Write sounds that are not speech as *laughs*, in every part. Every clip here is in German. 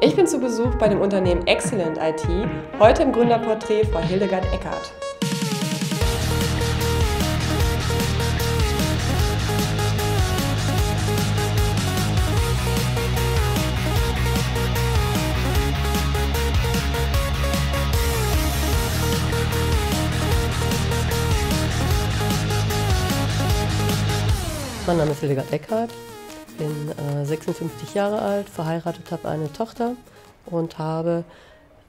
Ich bin zu Besuch bei dem Unternehmen Excellent IT, heute im Gründerporträt Frau Hildegard Eckert. Mein Name ist Hildegard Eckhardt, bin äh, 56 Jahre alt, verheiratet, habe eine Tochter und habe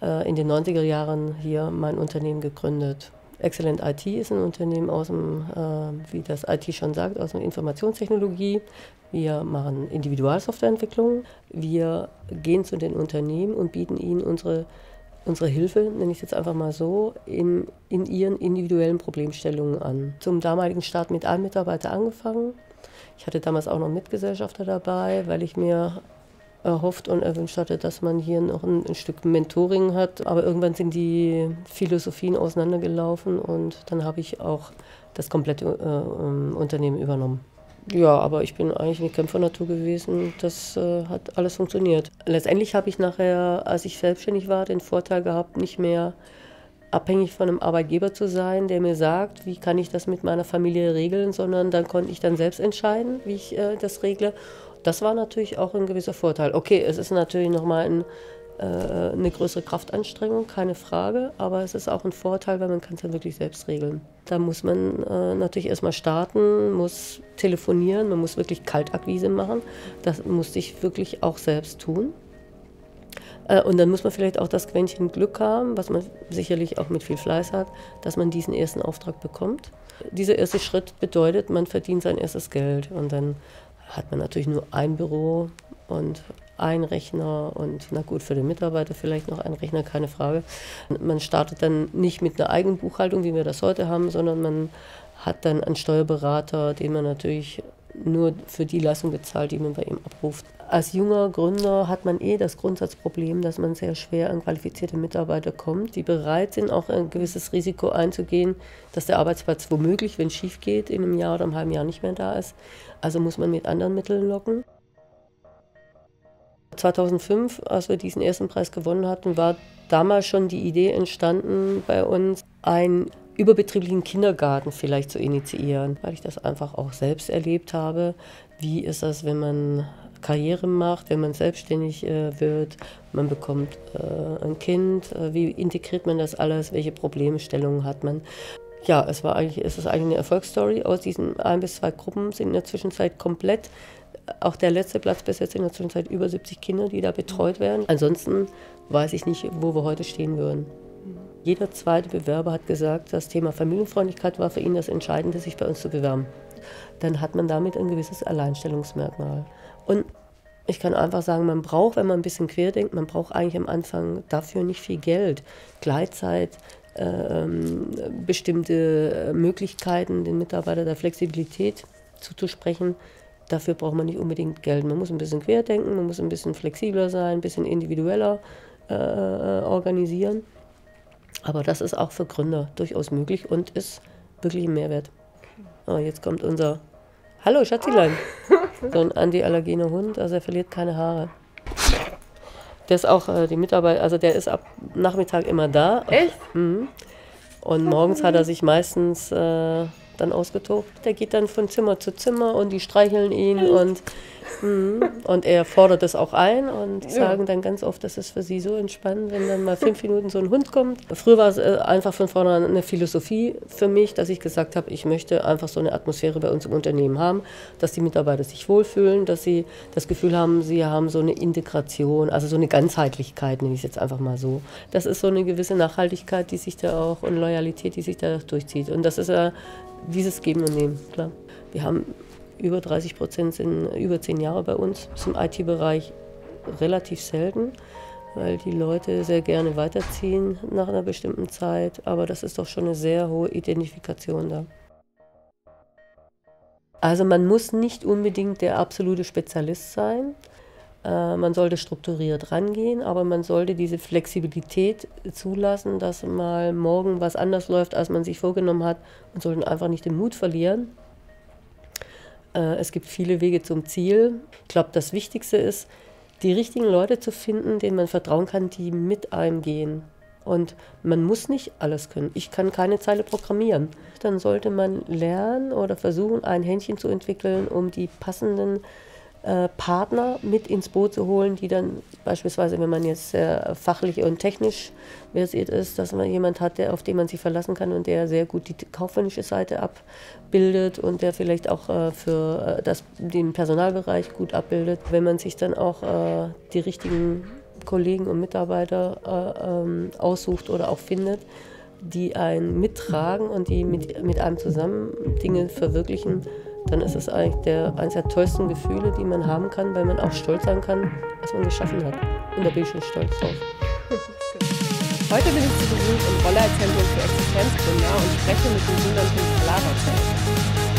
äh, in den 90er Jahren hier mein Unternehmen gegründet. Excellent IT ist ein Unternehmen aus dem, äh, wie das IT schon sagt, aus der Informationstechnologie. Wir machen Individualsoftwareentwicklung. Wir gehen zu den Unternehmen und bieten ihnen unsere unsere Hilfe, nenne ich es jetzt einfach mal so, in, in ihren individuellen Problemstellungen an. Zum damaligen Start mit einem Mitarbeiter angefangen, ich hatte damals auch noch Mitgesellschafter dabei, weil ich mir erhofft und erwünscht hatte, dass man hier noch ein, ein, Stück Mentoring hat. Aber irgendwann sind die Philosophien auseinandergelaufen und dann habe ich auch das komplette äh, Unternehmen übernommen. Ja, aber ich bin eigentlich eine Kämpfernatur gewesen. Das äh, hat alles funktioniert. Letztendlich habe ich nachher, als ich selbstständig war, den Vorteil gehabt, nicht mehr abhängig von einem Arbeitgeber zu sein, der mir sagt, wie kann ich das mit meiner Familie regeln, sondern dann konnte ich dann selbst entscheiden, wie ich äh, das regle. Das war natürlich auch ein gewisser Vorteil. Okay, es ist natürlich nochmal ein, äh, eine größere Kraftanstrengung, keine Frage, aber es ist auch ein Vorteil, weil man kann es dann wirklich selbst regeln. Da muss man äh, natürlich erstmal starten, muss telefonieren, man muss wirklich Kaltakquise machen. Das musste ich wirklich auch selbst tun. Äh, und dann muss man vielleicht auch das Quäntchen Glück haben, was man sicherlich auch mit viel Fleiß hat, dass man diesen ersten Auftrag bekommt. Dieser erste Schritt bedeutet, man verdient sein erstes Geld und dann hat man natürlich nur ein Büro und ein Rechner und na gut, für den Mitarbeiter vielleicht noch ein Rechner, keine Frage. Man startet dann nicht mit einer eigenen Buchhaltung, wie wir das heute haben, sondern man hat dann einen Steuerberater, den man natürlich nur für die Leistung bezahlt, die man bei ihm abruft. Als junger Gründer hat man eh das Grundsatzproblem, dass man sehr schwer an qualifizierte Mitarbeiter kommt, die bereit sind, auch ein gewisses Risiko einzugehen, dass der Arbeitsplatz womöglich, wenn es schief geht, in einem Jahr oder einem halben Jahr nicht mehr da ist. Also muss man mit anderen Mitteln locken. 2005, als wir diesen ersten Preis gewonnen hatten, war damals schon die Idee entstanden bei uns, ein überbetrieblichen Kindergarten vielleicht zu initiieren, weil ich das einfach auch selbst erlebt habe. Wie ist das, wenn man Karriere macht, wenn man selbstständig äh, wird, man bekommt äh, ein Kind, äh, wie integriert man das alles, welche Problemstellungen hat man. Ja, es war eigentlich, es ist eigentlich eine Erfolgsstory. Aus diesen ein bis zwei Gruppen sind in der Zwischenzeit komplett, auch der letzte Platz besetzt in der Zwischenzeit über 70 Kinder, die da betreut werden. Ansonsten weiß ich nicht, wo wir heute stehen würden. Jeder zweite Bewerber hat gesagt, das Thema Familienfreundlichkeit war für ihn das Entscheidende, sich bei uns zu bewerben. Dann hat man damit ein gewisses Alleinstellungsmerkmal. Und ich kann einfach sagen, man braucht, wenn man ein bisschen querdenkt, man braucht eigentlich am Anfang dafür nicht viel Geld. Gleitzeit, ähm, bestimmte Möglichkeiten, den Mitarbeiter der Flexibilität zuzusprechen. Dafür braucht man nicht unbedingt Geld. Man muss ein bisschen querdenken, man muss ein bisschen flexibler sein, ein bisschen individueller äh, äh organisieren. Aber das ist auch für Gründer durchaus möglich und ist wirklich ein Mehrwert. Oh, jetzt kommt unser Hallo Schatzilein. So ein antiallergener Hund, also er verliert keine Haare. Der ist auch äh, die Mitarbeit, also der ist ab Nachmittag immer da. Echt? Mhm. Und morgens hat er sich meistens äh, dann ausgetobt. Der geht dann von Zimmer zu Zimmer und die streicheln ihn und Mhm. Und er fordert das auch ein und sagen dann ganz oft, das ist für sie so entspannend, wenn dann mal fünf Minuten so ein Hund kommt. Früher war es äh, einfach von vornherein eine Philosophie für mich, dass ich gesagt habe, ich möchte einfach so eine Atmosphäre bei uns im Unternehmen haben, dass die Mitarbeiter sich wohlfühlen, dass sie das Gefühl haben, sie haben so eine Integration, also so eine Ganzheitlichkeit, nenne ich es jetzt einfach mal so. Das ist so eine gewisse Nachhaltigkeit, die sich da auch und Loyalität, die sich da durchzieht. Und das ist ja dieses Geben und Nehmen, klar. Wir haben über 30 Prozent sind über zehn Jahre bei uns. Das ist im IT-Bereich relativ selten, weil die Leute sehr gerne weiterziehen nach einer bestimmten Zeit. Aber das ist doch schon eine sehr hohe Identifikation da. Also man muss nicht unbedingt der absolute Spezialist sein. Äh, man sollte strukturiert rangehen, aber man sollte diese Flexibilität zulassen, dass mal morgen was anders läuft, als man sich vorgenommen hat und sollte einfach nicht den Mut verlieren. Äh, es gibt viele Wege zum Ziel. Ich glaube, das Wichtigste ist, die richtigen Leute zu finden, denen man vertrauen kann, die mit einem gehen. Und man muss nicht alles können. Ich kann keine Zeile programmieren. Dann sollte man lernen oder versuchen, ein Händchen zu entwickeln, um die passenden äh, Partner mit ins Boot zu holen, die dann beispielsweise, wenn man jetzt sehr fachlich und technisch versiert ist, dass man jemand hat, der, auf den man sich verlassen kann und der sehr gut die kaufmännische Seite abbildet und der vielleicht auch äh, für äh, das, den Personalbereich gut abbildet. Wenn man sich dann auch äh, die richtigen Kollegen und Mitarbeiter äh, ähm, aussucht oder auch findet, die einen mittragen und die mit, mit einem zusammen Dinge verwirklichen, dann ist es eigentlich der, eines der tollsten Gefühle, die man haben kann, weil man auch stolz sein kann, was man geschaffen hat. Und da bin ich schon stolz drauf. *laughs* Heute bin ich zu Besuch im Rollerzentrum für Existenzgründer und spreche mit dem Julian Lara.